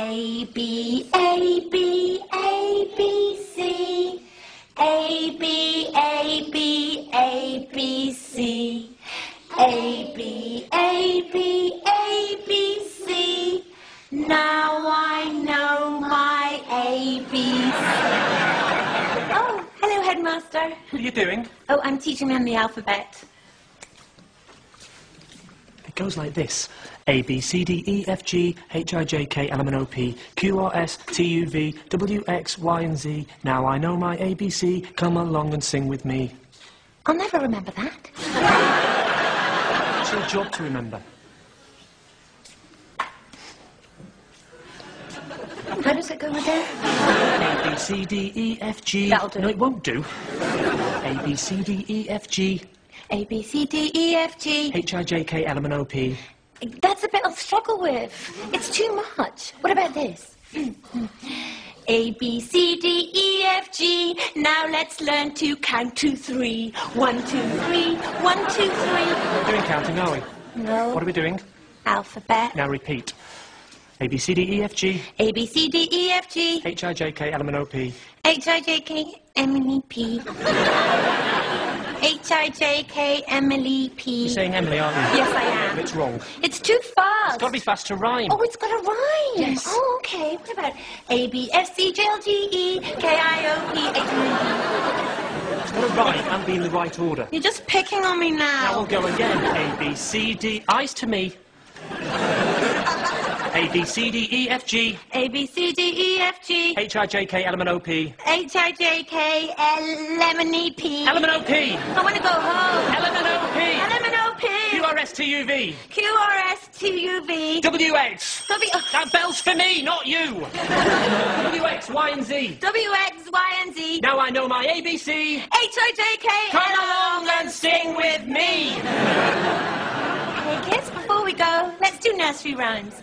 A B A B A B C A B A B A B C A B A B A B C Now I know my ABCs. Oh, hello, headmaster. What are you doing? Oh, I'm teaching them the alphabet. It goes like this. A, B, C, D, E, F, G, H, I, J, K, L, M, N, O, P, Q, R, S, T, U, V, W, X, Y, and Z. Now I know my ABC. Come along and sing with me. I'll never remember that. It's your job to remember. How does it go again? A, B, C, D, E, F, G. That'll do. No, it won't do. A, B, C, D, E, F, G, A B C D E F G. H, I, J, K, L, M, N, O, P. That's a bit I'll struggle with. It's too much. What about this? A B C D E F G. Now let's learn to count to three. One, two, three. One, two, three. We're doing counting, are we? No. What are we doing? Alphabet. Now repeat. A, B, C, D, E, F, G, A B C D E F G. H, I, J, K, L, M, N, O, P. H I J K Emily P. H I J K Emily P. You're saying Emily, aren't you? Yes, I am. It's wrong. It's too fast. It's got to be fast to rhyme. Oh, it's got to rhyme. Yes. Oh, okay. What about A B S C J L G E K I O P H I It's got to rhyme and be in the right order. You're just picking on me Now we'll go again. A, B, C, D. Eyes to me. A, B, C, D, E, F, G. A B C D E F G H, I, J, K, L, M, N, O, P. H I J K L M N E P. L, M, N, O, P. I want to go home. L, M, N, O, P. L M N O P. Q, R, S, T, U, V. Q R S T U V. W, X. W uh. That bell's for me, not you. W, X, Y, and Z. W X Y and Z. Now I know my A B C H I J K Come along and sing with me. Kids, before we go, let's do nursery rhymes